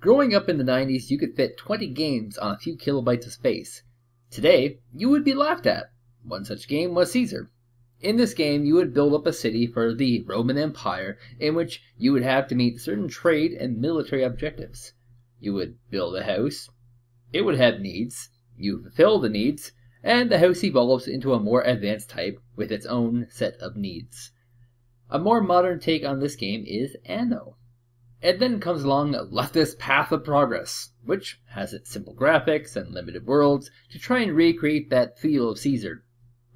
Growing up in the 90s, you could fit 20 games on a few kilobytes of space. Today, you would be laughed at. One such game was Caesar. In this game, you would build up a city for the Roman Empire in which you would have to meet certain trade and military objectives. You would build a house, it would have needs, you fulfill the needs, and the house evolves into a more advanced type with its own set of needs. A more modern take on this game is Anno. And then comes along Lethis Path of Progress, which has its simple graphics and limited worlds to try and recreate that feel of Caesar.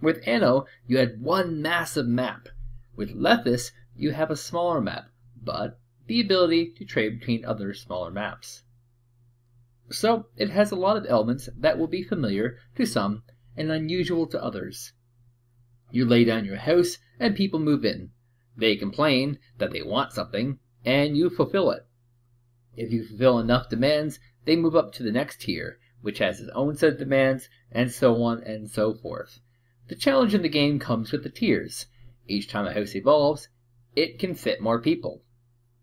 With Anno, you had one massive map. With Lethis, you have a smaller map, but the ability to trade between other smaller maps. So it has a lot of elements that will be familiar to some and unusual to others. You lay down your house and people move in. They complain that they want something and you fulfill it. If you fulfill enough demands, they move up to the next tier, which has its own set of demands, and so on and so forth. The challenge in the game comes with the tiers. Each time a house evolves, it can fit more people.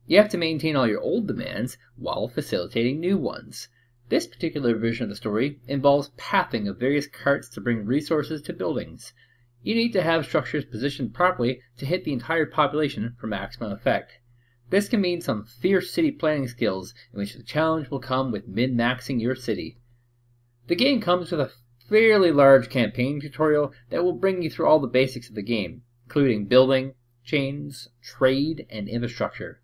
You have to maintain all your old demands while facilitating new ones. This particular version of the story involves pathing of various carts to bring resources to buildings. You need to have structures positioned properly to hit the entire population for maximum effect. This can mean some fierce city planning skills in which the challenge will come with min-maxing your city. The game comes with a fairly large campaign tutorial that will bring you through all the basics of the game, including building, chains, trade, and infrastructure.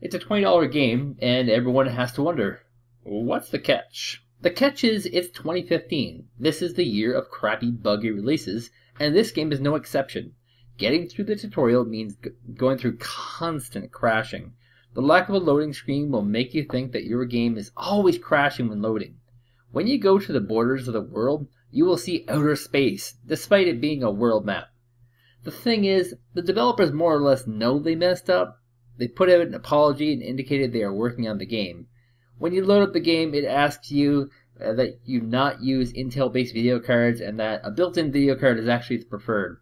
It's a $20 game, and everyone has to wonder What's the catch? The catch is it's 2015. This is the year of crappy, buggy releases, and this game is no exception. Getting through the tutorial means going through constant crashing. The lack of a loading screen will make you think that your game is always crashing when loading. When you go to the borders of the world, you will see outer space, despite it being a world map. The thing is, the developers more or less know they messed up. They put out an apology and indicated they are working on the game. When you load up the game, it asks you uh, that you not use Intel-based video cards and that a built-in video card is actually preferred.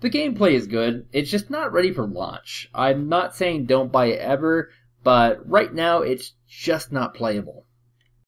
The gameplay is good, it's just not ready for launch. I'm not saying don't buy it ever, but right now it's just not playable.